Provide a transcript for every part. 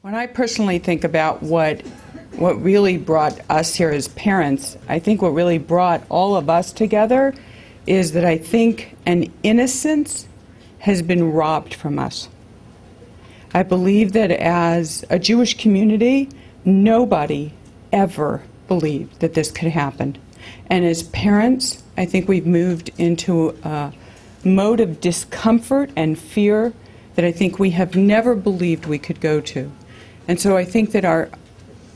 When I personally think about what what really brought us here as parents, I think what really brought all of us together is that I think an innocence has been robbed from us. I believe that as a Jewish community, nobody ever believed that this could happen. And as parents, I think we've moved into a mode of discomfort and fear that I think we have never believed we could go to. And so I think that our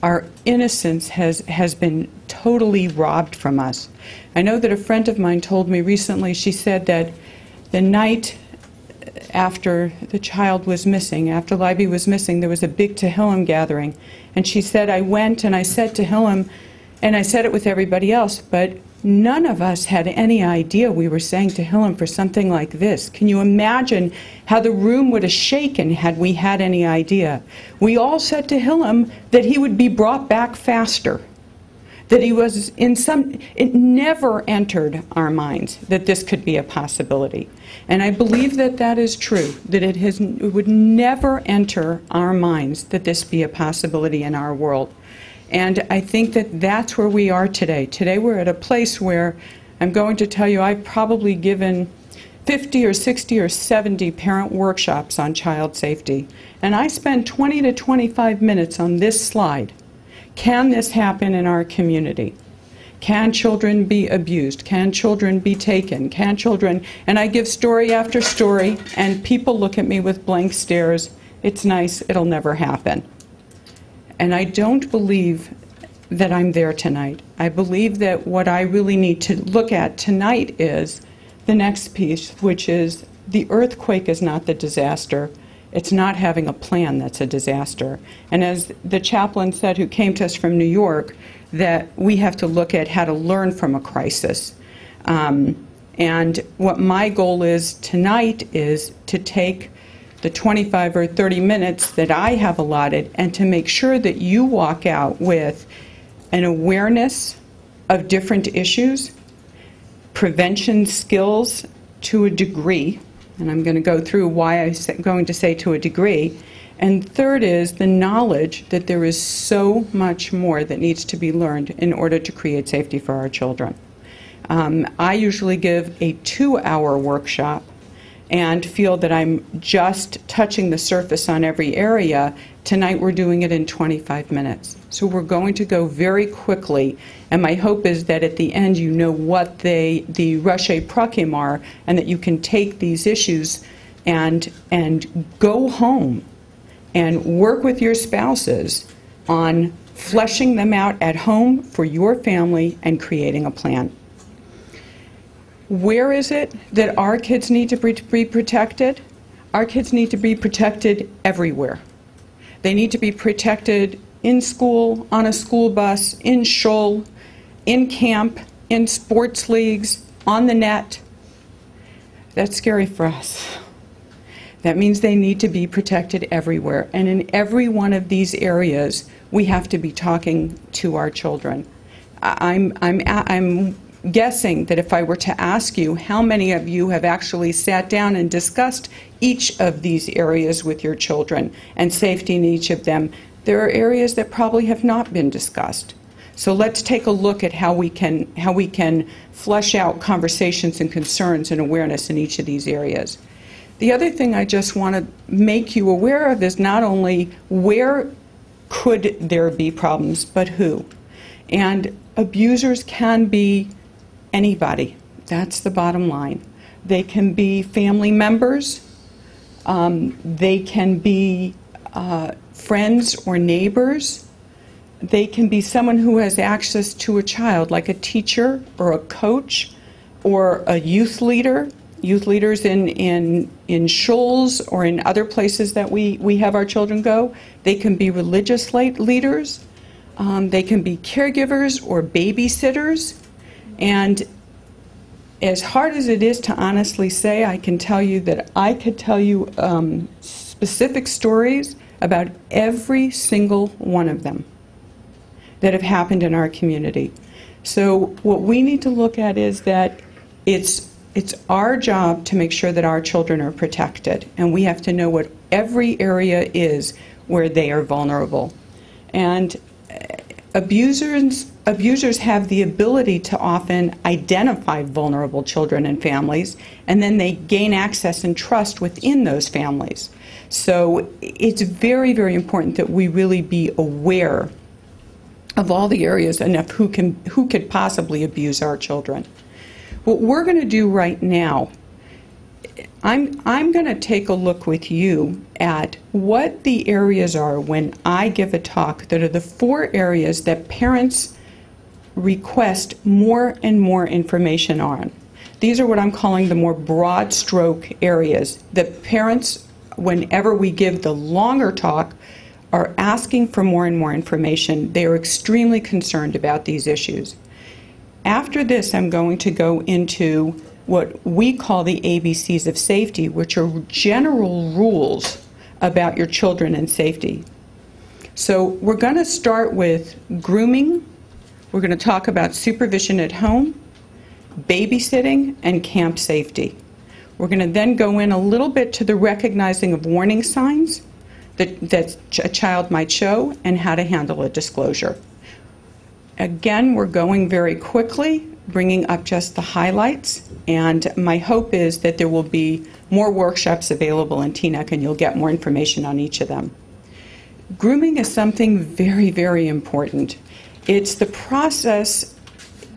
our innocence has, has been totally robbed from us. I know that a friend of mine told me recently, she said that the night after the child was missing, after Leiby was missing, there was a big Tehillim gathering. And she said, I went and I said Tehillim, and I said it with everybody else, but none of us had any idea we were saying to Tehillim for something like this. Can you imagine how the room would have shaken had we had any idea? We all said to Tehillim that he would be brought back faster. That he was in some, it never entered our minds that this could be a possibility. And I believe that that is true, that it, has, it would never enter our minds that this be a possibility in our world. And I think that that's where we are today. Today we're at a place where I'm going to tell you I've probably given 50 or 60 or 70 parent workshops on child safety. And I spend 20 to 25 minutes on this slide. Can this happen in our community? Can children be abused? Can children be taken? Can children? And I give story after story, and people look at me with blank stares. It's nice, it'll never happen. And I don't believe that I'm there tonight. I believe that what I really need to look at tonight is the next piece, which is the earthquake is not the disaster. It's not having a plan that's a disaster. And as the chaplain said, who came to us from New York, that we have to look at how to learn from a crisis. Um, and what my goal is tonight is to take the 25 or 30 minutes that I have allotted and to make sure that you walk out with an awareness of different issues, prevention skills to a degree, and I'm going to go through why I'm going to say to a degree. And third is the knowledge that there is so much more that needs to be learned in order to create safety for our children. Um, I usually give a two hour workshop and feel that I'm just touching the surface on every area, tonight we're doing it in 25 minutes. So we're going to go very quickly, and my hope is that at the end you know what they, the Rashei Perakim are, and that you can take these issues and, and go home and work with your spouses on fleshing them out at home for your family and creating a plan. Where is it that our kids need to be protected? Our kids need to be protected everywhere. They need to be protected in school, on a school bus, in shul, in camp, in sports leagues, on the net. That's scary for us. That means they need to be protected everywhere. And in every one of these areas, we have to be talking to our children. I'm, I'm, I'm guessing that if I were to ask you how many of you have actually sat down and discussed each of these areas with your children and safety in each of them, there are areas that probably have not been discussed. So let's take a look at how we can how we can flesh out conversations and concerns and awareness in each of these areas. The other thing I just want to make you aware of is not only where could there be problems, but who. And abusers can be anybody. That's the bottom line. They can be family members, um, they can be uh, friends or neighbors, they can be someone who has access to a child, like a teacher or a coach or a youth leader. Youth leaders in, in, in shuls or in other places that we, we have our children go. They can be religious leaders. Um, they can be caregivers or babysitters. And as hard as it is to honestly say, I can tell you that I could tell you um, specific stories about every single one of them that have happened in our community. So what we need to look at is that it's it's our job to make sure that our children are protected, and we have to know what every area is where they are vulnerable. And abusers, abusers have the ability to often identify vulnerable children and families, and then they gain access and trust within those families. So it's very, very important that we really be aware of all the areas and of who can who could possibly abuse our children. What we're going to do right now, I'm I'm going to take a look with you at what the areas are when I give a talk that are the four areas that parents request more and more information on. These are what I'm calling the more broad stroke areas that parents whenever we give the longer talk are asking for more and more information. They are extremely concerned about these issues. After this, I'm going to go into what we call the ABCs of safety, which are general rules about your children and safety. So we're going to start with grooming. We're going to talk about supervision at home, babysitting, and camp safety. We're going to then go in a little bit to the recognizing of warning signs that, that a child might show and how to handle a disclosure. Again, we're going very quickly, bringing up just the highlights, and my hope is that there will be more workshops available in Teaneck and you'll get more information on each of them. Grooming is something very, very important. It's the process,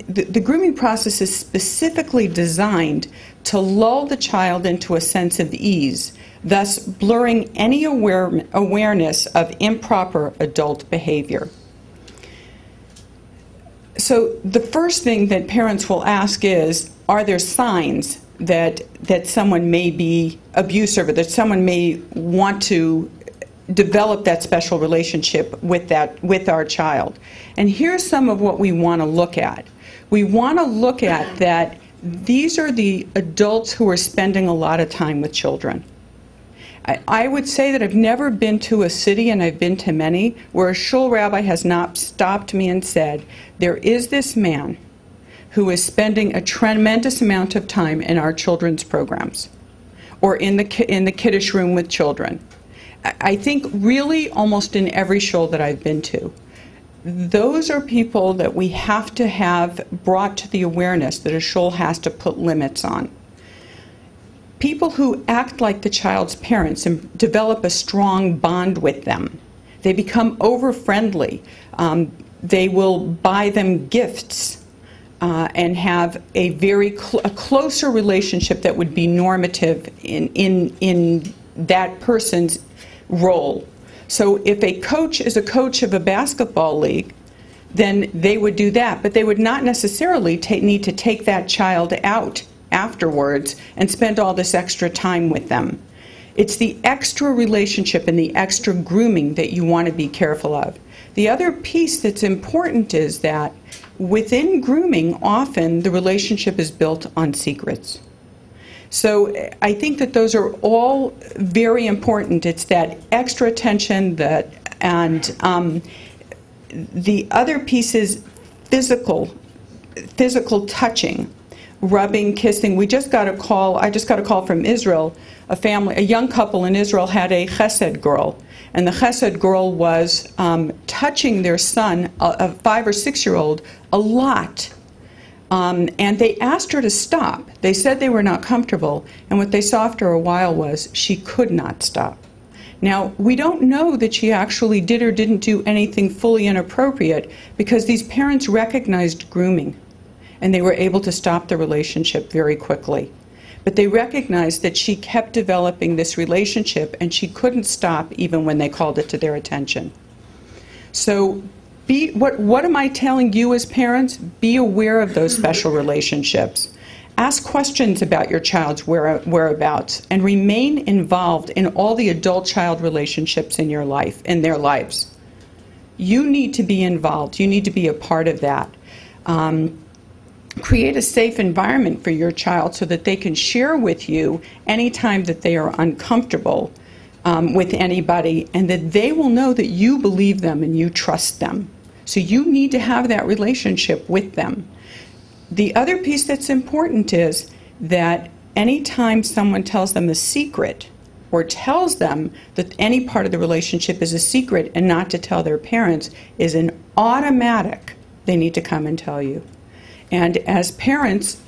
the, the grooming process is specifically designed to lull the child into a sense of ease thus blurring any aware, awareness of improper adult behavior. So, the first thing that parents will ask is Are there signs that, that someone may be abusive or that someone may want to develop that special relationship with, that, with our child? And here's some of what we want to look at. We want to look at that these are the adults who are spending a lot of time with children. I, I would say that I've never been to a city, and I've been to many, where a shul rabbi has not stopped me and said, There is this man who is spending a tremendous amount of time in our children's programs or in the, in the kiddush room with children. I think really almost in every shul that I've been to, those are people that we have to have brought to the awareness that a shul has to put limits on people who act like the child's parents and develop a strong bond with them. They become over friendly. Um, they will buy them gifts uh, and have a very cl- a closer relationship that would be normative in, in, in that person's role. So if a coach is a coach of a basketball league, then they would do that, but they would not necessarily need to take that child out afterwards and spend all this extra time with them. It's the extra relationship and the extra grooming that you want to be careful of. The other piece that's important is that within grooming, often the relationship is built on secrets. So I think that those are all very important. It's that extra attention that, and um, the other piece is physical, physical touching rubbing, kissing. We just got a call, I just got a call from Israel. A family, a young couple in Israel had a chesed girl. And the chesed girl was um, touching their son, a, a, five or six year old, a lot. Um, and they asked her to stop. They said they were not comfortable. And what they saw after a while was she could not stop. Now, we don't know that she actually did or didn't do anything fully inappropriate because these parents recognized grooming and they were able to stop the relationship very quickly. But they recognized that she kept developing this relationship and she couldn't stop even when they called it to their attention. So, be, what, what am I telling you as parents? Be aware of those special relationships. Ask questions about your child's where, whereabouts and remain involved in all the adult child relationships in your life, in their lives. You need to be involved, you need to be a part of that. Um, create a safe environment for your child so that they can share with you anytime that they are uncomfortable um, with anybody and that they will know that you believe them and you trust them. So you need to have that relationship with them. The other piece that's important is that anytime someone tells them a secret or tells them that any part of the relationship is a secret and not to tell their parents is an automatic, they need to come and tell you. And as parents,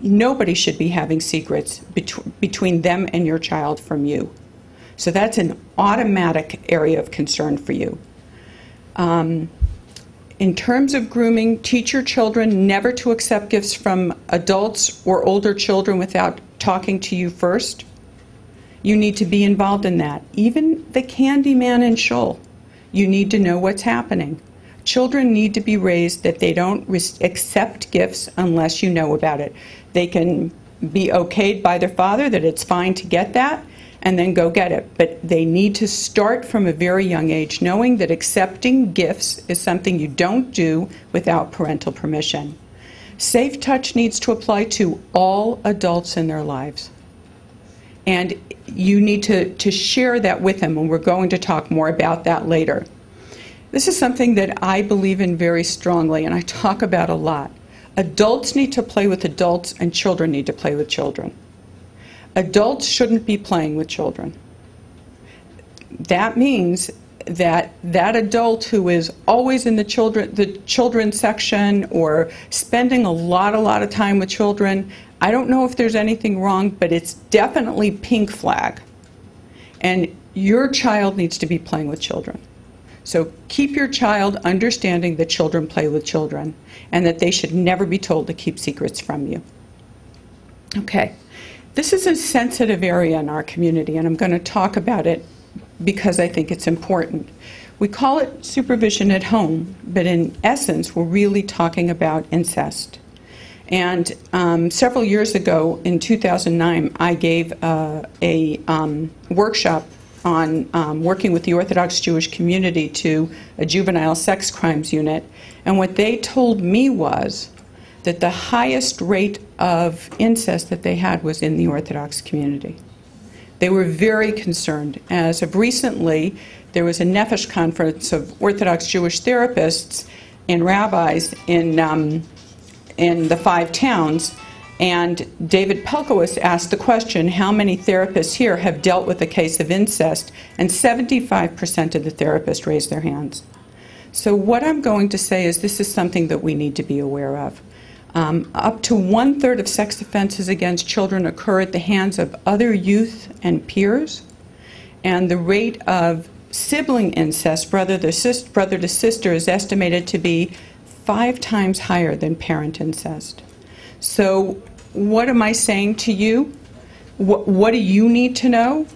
nobody should be having secrets bet- between them and your child from you. So that's an automatic area of concern for you. Um, in terms of grooming, teach your children never to accept gifts from adults or older children without talking to you first. You need to be involved in that. Even the candy man in Shul, you need to know what's happening. Children need to be raised that they don't accept gifts unless you know about it. They can be okayed by their father that it's fine to get that, and then go get it. But they need to start from a very young age knowing that accepting gifts is something you don't do without parental permission. Safe touch needs to apply to all adults in their lives. And you need to, to share that with them, and we're going to talk more about that later. This is something that I believe in very strongly, and I talk about a lot. Adults need to play with adults, and children need to play with children. Adults shouldn't be playing with children. That means that that adult who is always in the children the children section or spending a lot a lot of time with children i don't know if there's anything wrong but it's definitely pink flag and your child needs to be playing with children so keep your child understanding that children play with children and that they should never be told to keep secrets from you okay this is a sensitive area in our community, and I'm going to talk about it because I think it's important. We call it supervision at home, but in essence, we're really talking about incest. And um, several years ago, in 2009, I gave uh, a um, workshop on um, working with the Orthodox Jewish community to a juvenile sex crimes unit. And what they told me was that the highest rate of incest that they had was in the Orthodox community. They were very concerned. As of recently, there was a Nefesh conference of Orthodox Jewish therapists and rabbis in, um, in the five towns, and David Pelcovitz asked the question how many therapists here have dealt with a case of incest? And 75% of the therapists raised their hands. So, what I'm going to say is this is something that we need to be aware of. Um, up to one third of sex offenses against children occur at the hands of other youth and peers, and the rate of sibling incest, brother to, brother to sister, is estimated to be five times higher than parent incest. So, what am I saying to you? What, what do you need to know?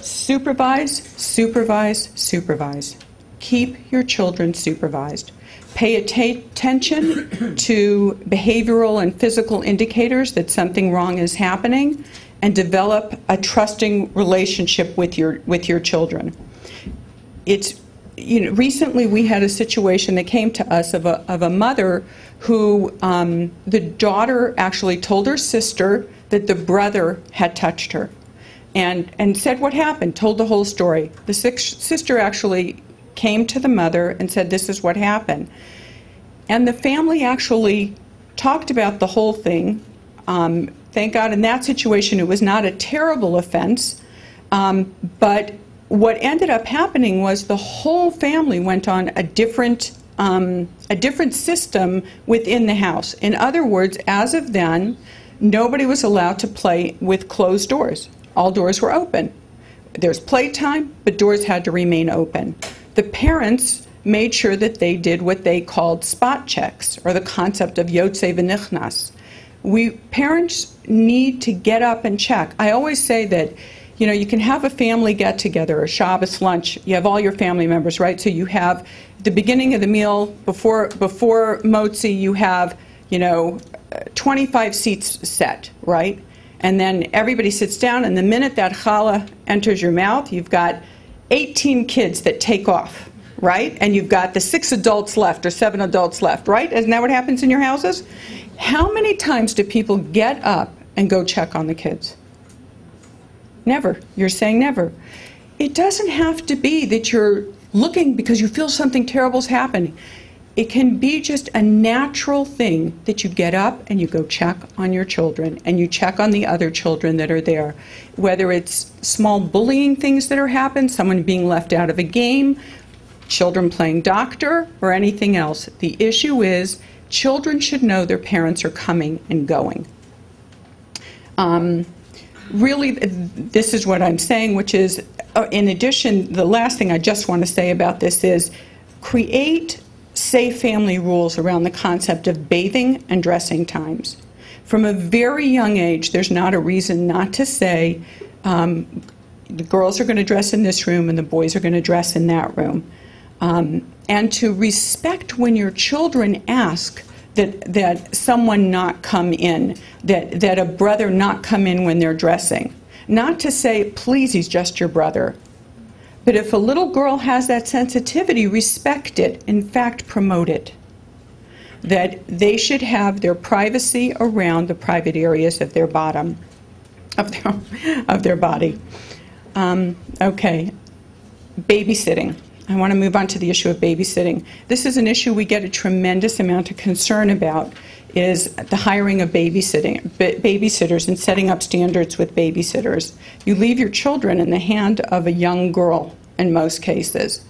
Supervise, supervise, supervise. Keep your children supervised pay attention to behavioral and physical indicators that something wrong is happening and develop a trusting relationship with your with your children it's you know recently we had a situation that came to us of a, of a mother who um, the daughter actually told her sister that the brother had touched her and and said what happened told the whole story the sister actually came to the mother and said, This is what happened. And the family actually talked about the whole thing. Um, thank God in that situation it was not a terrible offense. Um, but what ended up happening was the whole family went on a different um, a different system within the house. In other words, as of then, nobody was allowed to play with closed doors. All doors were open. There's playtime, but doors had to remain open the parents made sure that they did what they called spot checks, or the concept of yotze v'nichnas. We parents need to get up and check. I always say that, you know, you can have a family get together, a Shabbos lunch. You have all your family members, right? So you have the beginning of the meal before before motzi. You have, you know, uh, 25 seats set, right? And then everybody sits down, and the minute that challah enters your mouth, you've got 18 kids that take off, right? And you've got the six adults left or seven adults left, right? Isn't that what happens in your houses? How many times do people get up and go check on the kids? Never. You're saying never. It doesn't have to be that you're looking because you feel something terrible's happening. it can be just a natural thing that you get up and you go check on your children and you check on the other children that are there. Whether it's small bullying things that are happening, someone being left out of a game, children playing doctor, or anything else. The issue is children should know their parents are coming and going. Um, really, this is what I'm saying, which is, uh, in addition, the last thing I just want to say about this is create safe family rules around the concept of bathing and dressing times. From a very young age, there's not a reason not to say um, the girls are going to dress in this room and the boys are going to dress in that room. Um, and to respect when your children ask that, that someone not come in, that, that a brother not come in when they're dressing. Not to say, please, he's just your brother. But if a little girl has that sensitivity, respect it. In fact, promote it. That they should have their privacy around the private areas of their bottom, of their, of their body. Um, okay, babysitting. I want to move on to the issue of babysitting. This is an issue we get a tremendous amount of concern about is the hiring of babysitting babysitters and setting up standards with babysitters. You leave your children in the hand of a young girl in most cases.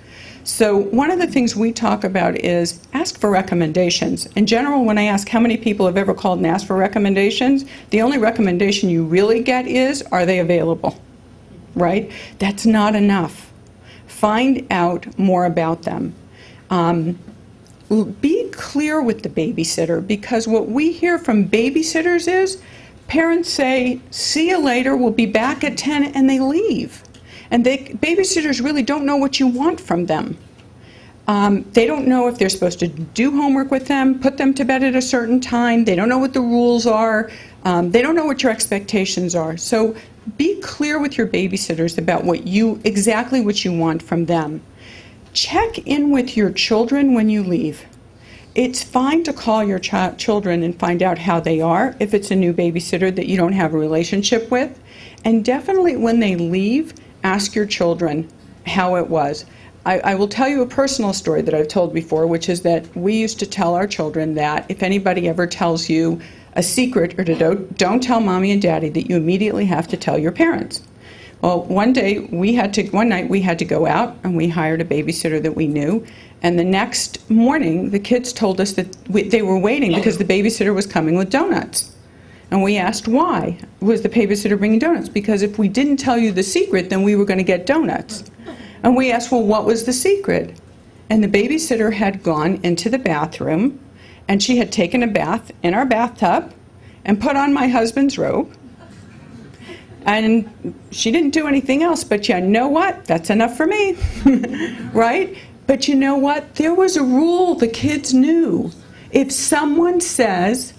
So one of the things we talk about is ask for recommendations. In general, when I ask how many people have ever called and asked for recommendations, the only recommendation you really get is, are they available? Right? That's not enough find out more about them. Um, be clear with the babysitter because what we hear from babysitters is parents say, see you later, we'll be back at 10, and they leave. And they, babysitters really don't know what you want from them. Um, they don't know if they're supposed to do homework with them, put them to bed at a certain time. They don't know what the rules are. Um, they don't know what your expectations are. So be clear with your babysitters about what you exactly what you want from them. Check in with your children when you leave. It's fine to call your ch- children and find out how they are if it's a new babysitter that you don't have a relationship with. And definitely when they leave, ask your children how it was. I, I, will tell you a personal story that I've told before, which is that we used to tell our children that if anybody ever tells you a secret or to don't, don't tell mommy and daddy that you immediately have to tell your parents. Well, one day we had to, one night we had to go out and we hired a babysitter that we knew. And the next morning, the kids told us that we, they were waiting because the babysitter was coming with donuts. And we asked why was the babysitter bringing donuts? Because if we didn't tell you the secret, then we were going to get donuts. And we asked, well, what was the secret? And the babysitter had gone into the bathroom and she had taken a bath in our bathtub and put on my husband's robe. And she didn't do anything else, but you know what? That's enough for me, right? But you know what? There was a rule the kids knew. If someone says,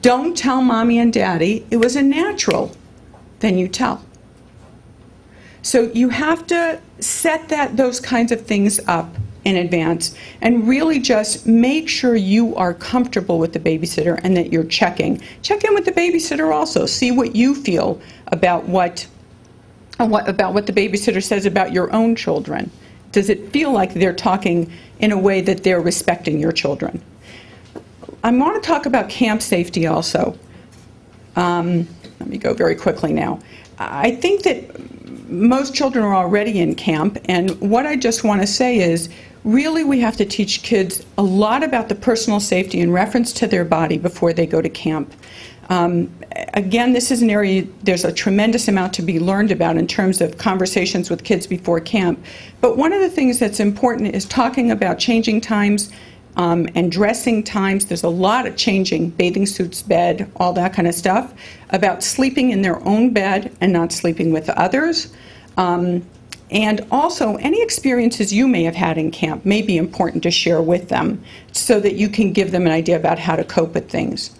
don't tell mommy and daddy, it was a natural, then you tell. So you have to set that those kinds of things up in advance and really just make sure you are comfortable with the babysitter and that you're checking. Check in with the babysitter also. See what you feel about what, what about what the babysitter says about your own children. Does it feel like they're talking in a way that they're respecting your children? I want to talk about camp safety also. Um, let me go very quickly now. I think that most children are already in camp, and what I just want to say is really we have to teach kids a lot about the personal safety in reference to their body before they go to camp. Um, again, this is an area there's a tremendous amount to be learned about in terms of conversations with kids before camp. But one of the things that's important is talking about changing times um, and dressing times. There's a lot of changing bathing suits, bed, all that kind of stuff. About sleeping in their own bed and not sleeping with others. Um, and also, any experiences you may have had in camp may be important to share with them so that you can give them an idea about how to cope with things.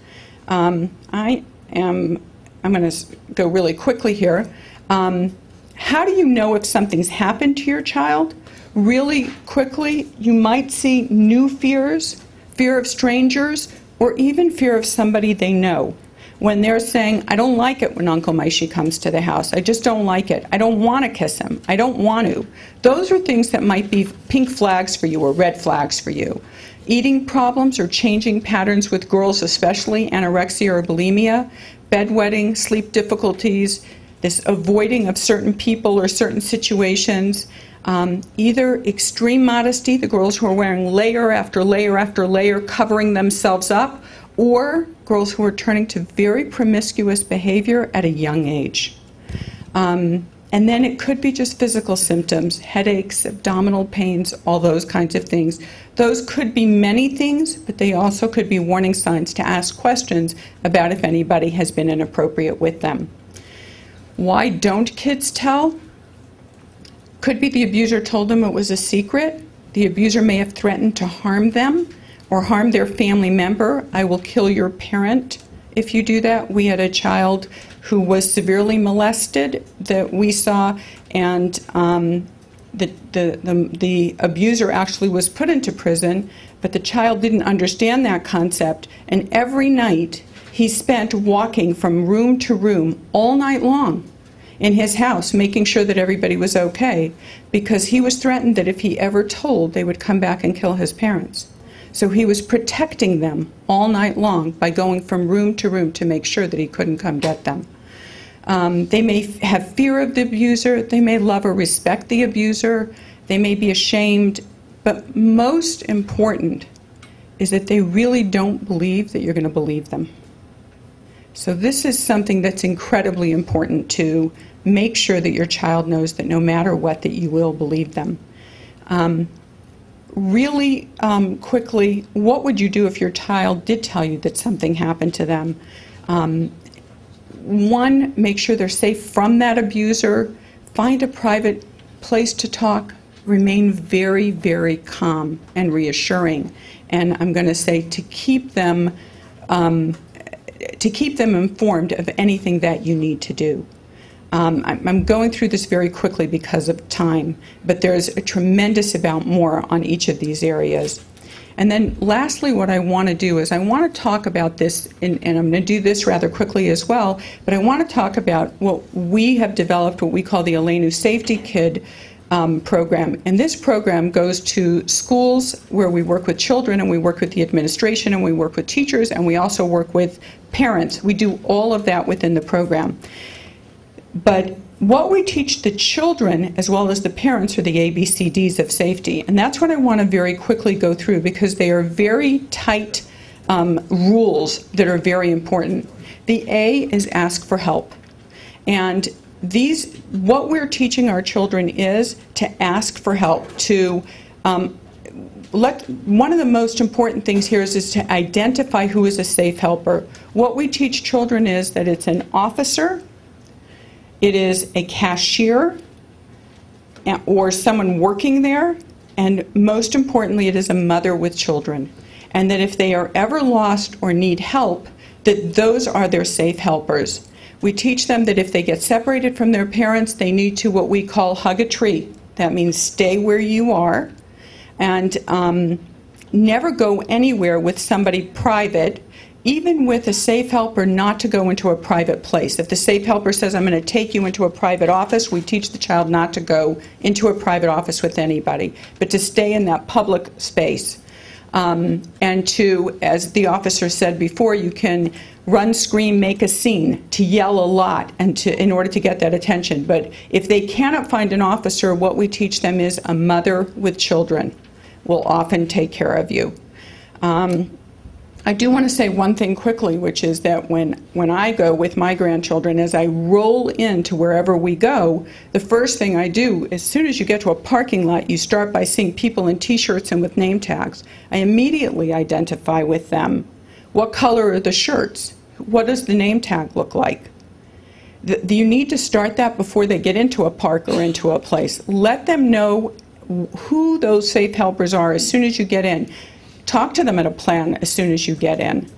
Um, I am, I'm going to go really quickly here. Um, how do you know if something's happened to your child? Really quickly, you might see new fears, fear of strangers, or even fear of somebody they know. When they're saying, I don't like it when Uncle Maishi comes to the house. I just don't like it. I don't want to kiss him. I don't want to. Those are things that might be pink flags for you or red flags for you. Eating problems or changing patterns with girls, especially anorexia or bulimia, bedwetting, sleep difficulties, this avoiding of certain people or certain situations, um, either extreme modesty, the girls who are wearing layer after layer after layer, covering themselves up, or girls who are turning to very promiscuous behavior at a young age. Um, and then it could be just physical symptoms, headaches, abdominal pains, all those kinds of things. Those could be many things, but they also could be warning signs to ask questions about if anybody has been inappropriate with them. Why don't kids tell? Could be the abuser told them it was a secret. The abuser may have threatened to harm them or harm their family member. I will kill your parent if you do that. We had a child who was severely molested that we saw, and um, the, the, the, the abuser actually was put into prison, but the child didn't understand that concept. And every night he spent walking from room to room all night long in his house, making sure that everybody was okay, because he was threatened that if he ever told, they would come back and kill his parents. So he was protecting them all night long by going from room to room to make sure that he couldn't come get them. Um, they may have fear of the abuser, they may love or respect the abuser, they may be ashamed, but most important is that they really don't believe that you're going to believe them. So, this is something that's incredibly important to make sure that your child knows that no matter what, that you will believe them. Um, really um, quickly, what would you do if your child did tell you that something happened to them? Um, one, make sure they're safe from that abuser. Find a private place to talk. Remain very, very calm and reassuring. And I'm going to say to keep them um, to keep them informed of anything that you need to do. Um, I'm going through this very quickly because of time, but there's a tremendous amount more on each of these areas. And then lastly, what I want to do is I want to talk about this, and, and, I'm going to do this rather quickly as well, but I want to talk about what we have developed, what we call the Aleinu Safety Kid um, program. And this program goes to schools where we work with children and we work with the administration and we work with teachers and we also work with parents. We do all of that within the program. But what we teach the children as well as the parents are the ABCDs of safety. And that's what I want to very quickly go through because they are very tight um, rules that are very important. The A is ask for help. And these, what we're teaching our children is to ask for help, to um, let, one of the most important things here is, is to identify who is a safe helper. What we teach children is that it's an officer, it is a cashier, or someone working there, and most importantly, it is a mother with children. And that if they are ever lost or need help, that those are their safe helpers. We teach them that if they get separated from their parents, they need to what we call hug a tree. That means stay where you are and um, never go anywhere with somebody private, even with a safe helper, not to go into a private place. If the safe helper says, I'm going to take you into a private office, we teach the child not to go into a private office with anybody, but to stay in that public space. Um, and to, as the officer said before, you can run, scream, make a scene, to yell a lot, and to in order to get that attention. But if they cannot find an officer, what we teach them is a mother with children will often take care of you. Um, I do want to say one thing quickly, which is that when, when I go with my grandchildren, as I roll into wherever we go, the first thing I do, as soon as you get to a parking lot, you start by seeing people in t shirts and with name tags. I immediately identify with them. What color are the shirts? What does the name tag look like? The, you need to start that before they get into a park or into a place. Let them know who those safe helpers are as soon as you get in. Talk to them at a plan as soon as you get in.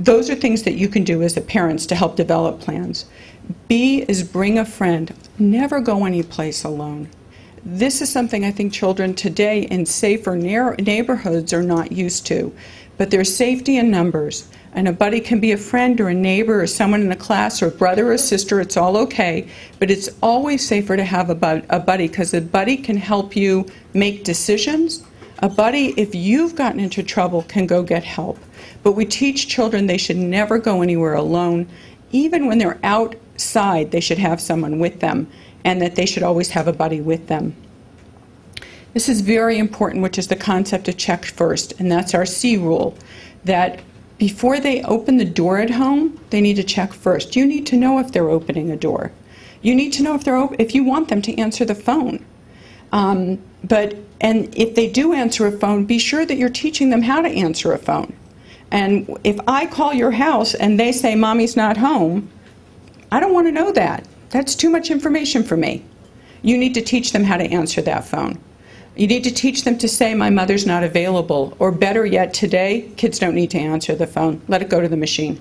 Those are things that you can do as the parents to help develop plans. B is bring a friend. Never go any place alone. this is something I think children today in safer neighborhoods are not used to. But there's safety in numbers. And a buddy can be a friend or a neighbor or someone in a class or a brother or a sister. It's all okay. But it's always safer to have a, a buddy because a buddy can help you make decisions. A buddy, if you've gotten into trouble, can go get help. But we teach children they should never go anywhere alone. Even when they're outside, they should have someone with them and that they should always have a buddy with them. This is very important, which is the concept of check first, and that's our C rule that before they open the door at home, they need to check first. You need to know if they're opening a door. You need to know if they're op- if you want them to answer the phone. Um, but and if they do answer a phone, be sure that you're teaching them how to answer a phone. And if I call your house and they say mommy's not home, I don't want to know that. That's too much information for me. You need to teach them how to answer that phone. You need to teach them to say, My mother's not available. Or better yet, today, kids don't need to answer the phone. Let it go to the machine.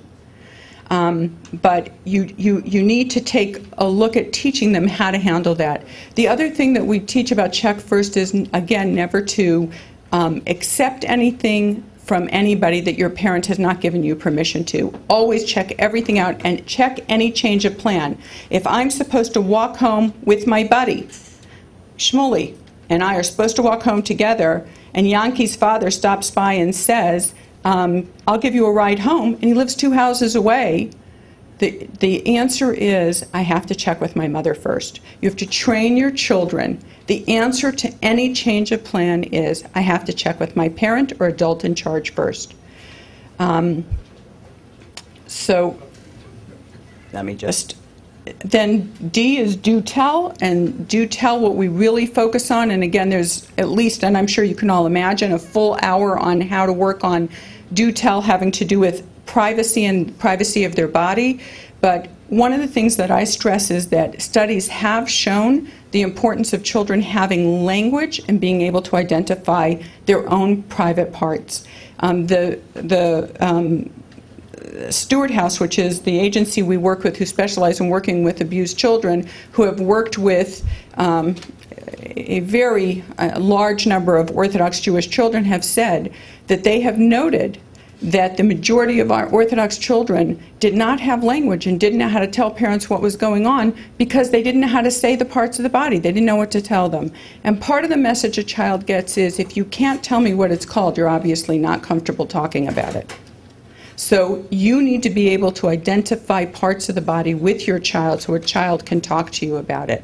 Um, but you, you, you need to take a look at teaching them how to handle that. The other thing that we teach about check first is, again, never to um, accept anything from anybody that your parent has not given you permission to. Always check everything out and check any change of plan. If I'm supposed to walk home with my buddy, Shmuley, and I are supposed to walk home together, and Yankee's father stops by and says, um, I'll give you a ride home, and he lives two houses away, the, the answer is I have to check with my mother first. You have to train your children. The answer to any change of plan is I have to check with my parent or adult in charge first. Um, so let me just then D is do tell, and do tell what we really focus on. And again, there's at least, and I'm sure you can all imagine, a full hour on how to work on do tell having to do with privacy and privacy of their body. But one of the things that I stress is that studies have shown the importance of children having language and being able to identify their own private parts. Um, the the um, Stuart House, which is the agency we work with who specialize in working with abused children, who have worked with um, a very uh, large number of Orthodox Jewish children, have said that they have noted that the majority of our Orthodox children did not have language and didn't know how to tell parents what was going on because they didn't know how to say the parts of the body. They didn't know what to tell them. And part of the message a child gets is if you can't tell me what it's called, you're obviously not comfortable talking about it. So you need to be able to identify parts of the body with your child so a child can talk to you about it.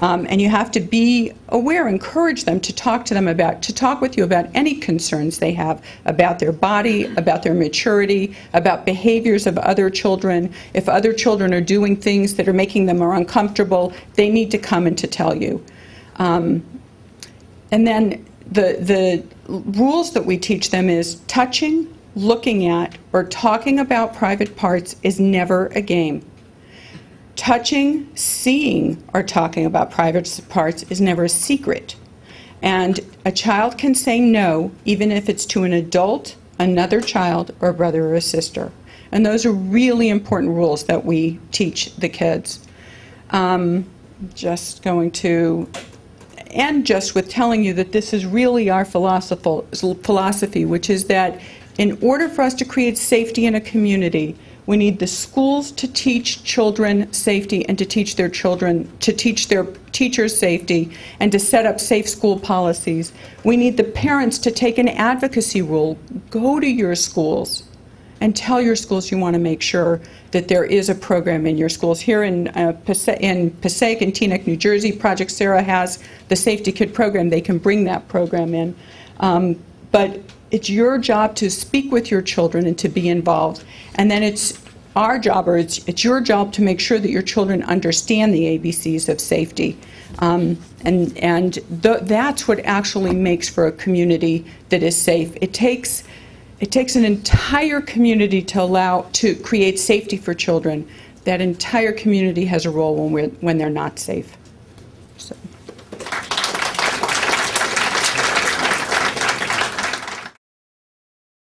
Um, and you have to be aware, encourage them to talk to them about, to talk with you about any concerns they have about their body, about their maturity, about behaviors of other children. If other children are doing things that are making them more uncomfortable, they need to come and to tell you. Um, and then the, the rules that we teach them is touching, looking at, or talking about private parts is never a game. Touching, seeing, or talking about private parts is never a secret. And a child can say no, even if it's to an adult, another child, or a brother or a sister. And those are really important rules that we teach the kids. Um, just going to end just with telling you that this is really our philosophy, which is that in order for us to create safety in a community, we need the schools to teach children safety and to teach their children, to teach their teachers safety and to set up safe school policies. We need the parents to take an advocacy role. Go to your schools and tell your schools you want to make sure that there is a program in your schools. Here in, uh, Passaic, in Passaic and Teaneck, New Jersey, Project Sarah has the Safety Kid program. They can bring that program in. Um, but it's your job to speak with your children and to be involved. And then it's our job, or it's, it's your job to make sure that your children understand the ABCs of safety. Um, and and th- that's what actually makes for a community that is safe. It takes it takes an entire community to allow to create safety for children. That entire community has a role when we're when they're not safe.